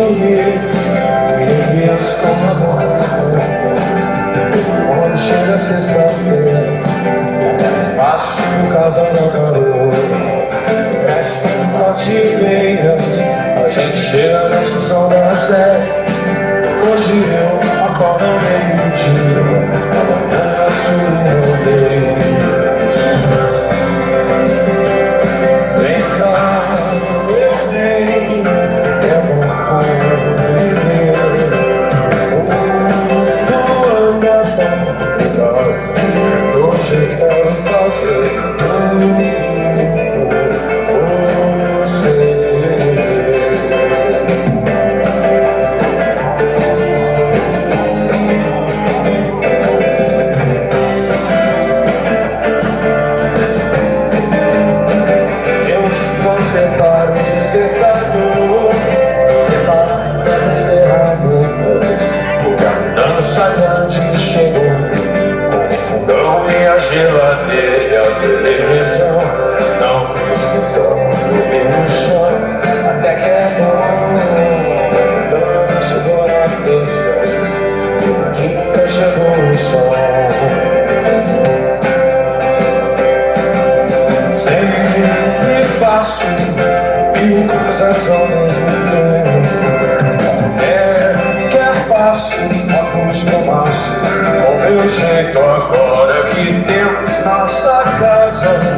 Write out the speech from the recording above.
Me deus com amor. Quando chega é sexta-feira Passo no do calor Presta prateleiras A gente chega na sessão das dez e cruza as ondas no tempo. A é mulher quer é fácil acostumar-se com meu jeito agora que temos nossa casa.